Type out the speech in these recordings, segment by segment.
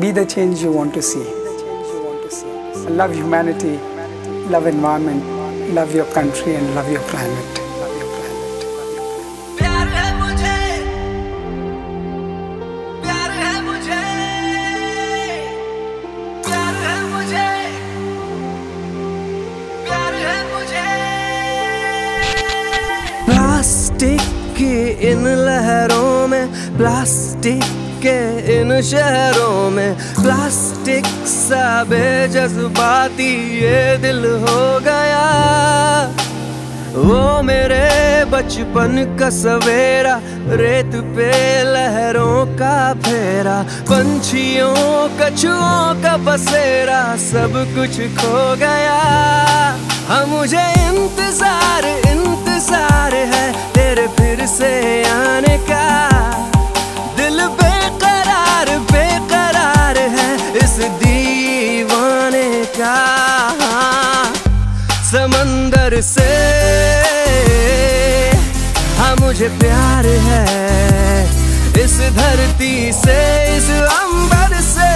Be the change you want to see. Love humanity, love environment, love your country and love your planet. प्यार है मुझे प्यार है मुझे प्यार है मुझे प्यार है मुझे प्लास्टिक की इन लहरों में प्लास्टिक के इन शहरों में प्लास्टिक सा बेजज्बाती ये दिल हो गया। वो मेरे बचपन का सवेरा, रेत पे लहरों का फेरा, पंछियों कछुओं का बसेरा, सब कुछ खो गया। हाँ मुझे इंतज़ार इंतज़ार है। से। हाँ मुझे प्यार है इस धरती से, इस अंबर से।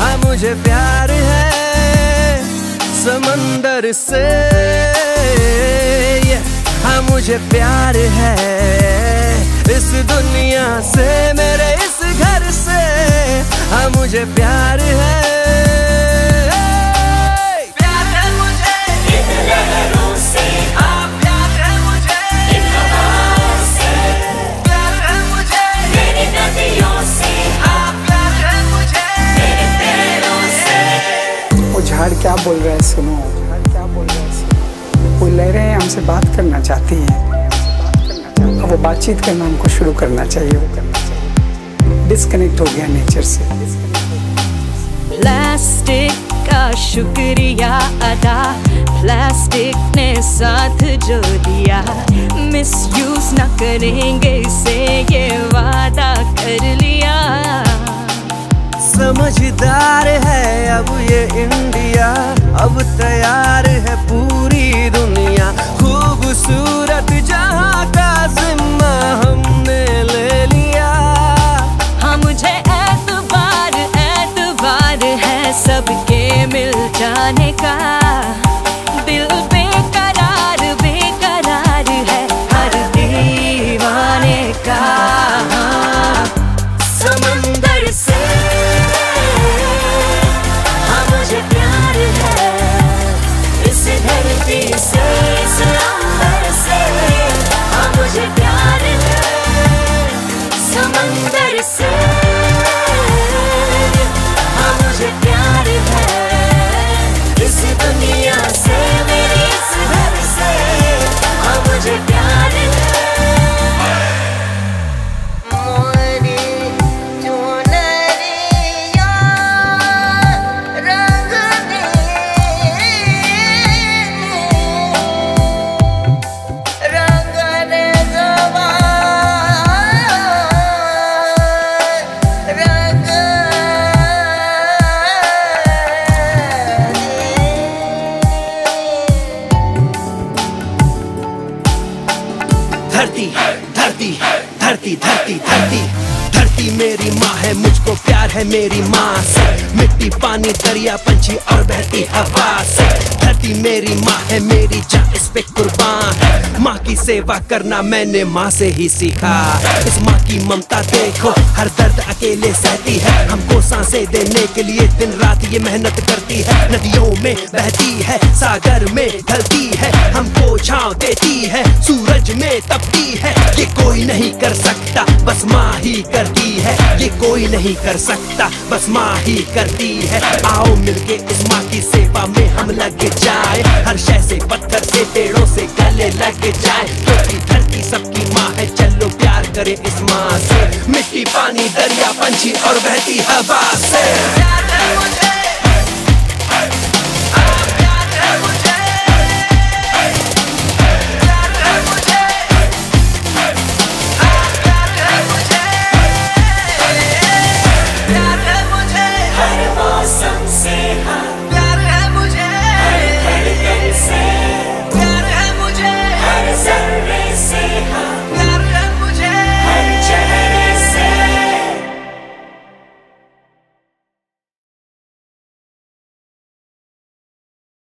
हाँ मुझे प्यार है समंदर से। हाँ मुझे प्यार है इस दुनिया से, मेरे इस घर से। हाँ मुझे प्यार है। क्या बोल रहा है, सुनो। क्या बोल रहा है वो लहरें हमसे बात करना चाहती हैं। अब वो बातचीत करना हमको शुरू करना चाहिए। वो करना चाहिए डिस्कनेक्ट हो गया नेचर से। प्लास्टिक का शुक्रिया अदा। प्लास्टिक ने साथ जो दिया। मिस यूज़ न करेंगे इसे। इंडिया, अब तैयार है पूरी दुनिया। खूबसूरत जहाँ का जिम्मा हमने ले लिया। हाँ मुझे ऐतबार ऐतबार है सबके मिल जाने का। धरती धरती धरती धरती धरती। धरती मेरी माँ है, मुझको प्यार है मेरी माँ से मिट्टी, पानी, दरिया, पंछी और बहती हवा से धरती मेरी माँ है, मेरी जा इस पे कुर्बान। है माँ की सेवा करना मैंने माँ से ही सीखा। इस माँ की ममता देखो, हर दर्द अकेले सहती है। हमको साँसें देने के लिए दिन रात ये मेहनत करती है। नदियों में बहती है, सागर में ढलती है। है सूरज में तपती है। ये कोई नहीं कर सकता, बस माँ ही करती है। ये कोई नहीं कर सकता, बस माँ ही करती है। आओ मिलके इस माँ की सेवा में हम लग जाए। हर शय से पत्थर से, पेड़ों से गले लग जाए। क्योंकि धरती सबकी माँ है, चलो प्यार करे इस माँ से। मिट्टी, पानी, दरिया, पंछी और बहती हवा से।